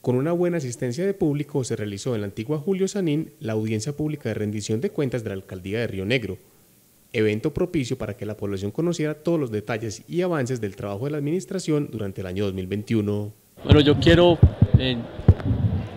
Con una buena asistencia de público se realizó en la antigua Julio Sanín la audiencia pública de rendición de cuentas de la alcaldía de Río Negro, evento propicio para que la población conociera todos los detalles y avances del trabajo de la administración durante el año 2021. Bueno, yo quiero eh,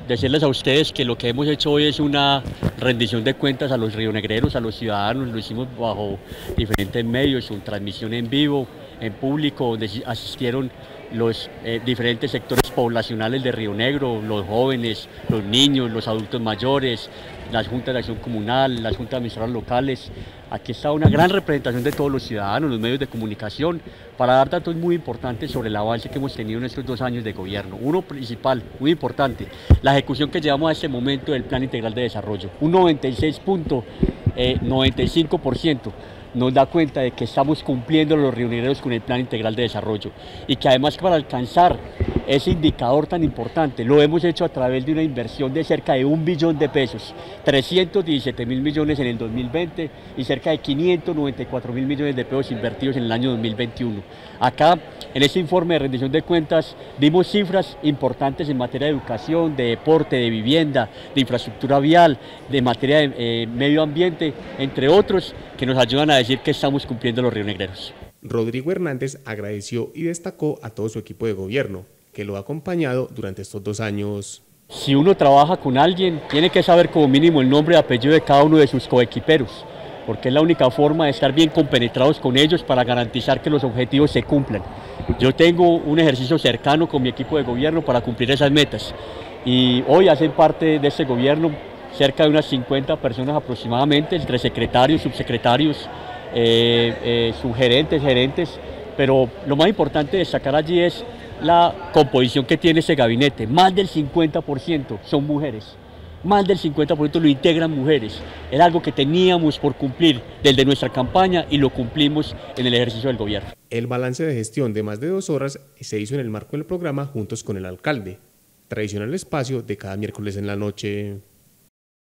decirles a ustedes que lo que hemos hecho hoy es una rendición de cuentas a los rionegreros, a los ciudadanos, lo hicimos bajo diferentes medios, con transmisión en vivo, en público, donde asistieron los eh, diferentes sectores poblacionales de Río Negro, los jóvenes, los niños, los adultos mayores, las juntas de acción comunal, las juntas administrativas locales. Aquí está una gran representación de todos los ciudadanos, los medios de comunicación, para dar datos muy importantes sobre el avance que hemos tenido en estos dos años de gobierno. Uno principal, muy importante, la ejecución que llevamos a este momento del Plan Integral de Desarrollo. Un 96.95% nos da cuenta de que estamos cumpliendo los reunireros con el Plan Integral de Desarrollo y que además para alcanzar ese indicador tan importante lo hemos hecho a través de una inversión de cerca de un billón de pesos, 317 mil millones en el 2020 y cerca de 594 mil millones de pesos invertidos en el año 2021. Acá, en este informe de rendición de cuentas, dimos cifras importantes en materia de educación, de deporte, de vivienda, de infraestructura vial, de materia de eh, medio ambiente, entre otros, que nos ayudan a decir que estamos cumpliendo los rionegreros. Rodrigo Hernández agradeció y destacó a todo su equipo de gobierno, que lo ha acompañado durante estos dos años. Si uno trabaja con alguien, tiene que saber como mínimo el nombre y apellido de cada uno de sus coequiperos, porque es la única forma de estar bien compenetrados con ellos para garantizar que los objetivos se cumplan. Yo tengo un ejercicio cercano con mi equipo de gobierno para cumplir esas metas y hoy hacen parte de este gobierno cerca de unas 50 personas aproximadamente, entre secretarios, subsecretarios, eh, eh, subgerentes, gerentes, pero lo más importante de destacar allí es la composición que tiene ese gabinete. Más del 50% son mujeres. Más del 50% lo integran mujeres. Era algo que teníamos por cumplir desde nuestra campaña y lo cumplimos en el ejercicio del gobierno. El balance de gestión de más de dos horas se hizo en el marco del programa Juntos con el Alcalde, tradicional espacio de cada miércoles en la noche.